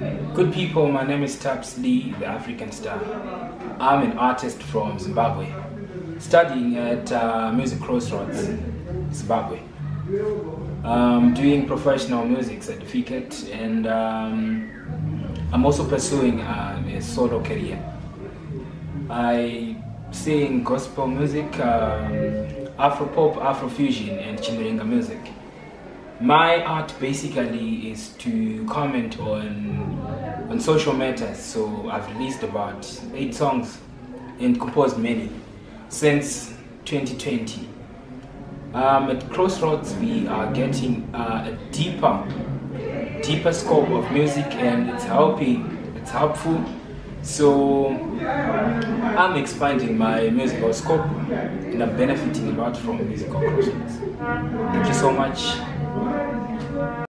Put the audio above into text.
Good people, my name is Taps Lee, the African star. I'm an artist from Zimbabwe, studying at uh, Music Crossroads, Zimbabwe. Um, doing professional music certificate and um, I'm also pursuing uh, a solo career. I sing gospel music, um, Afro fusion, and Chimurenga music. My art basically is to comment on on social matters. So I've released about eight songs and composed many since 2020. Um, at Crossroads, we are getting uh, a deeper, deeper scope of music, and it's helping. It's helpful. So I'm expanding my musical scope, and I'm benefiting a lot from musical crossroads. Thank you so much.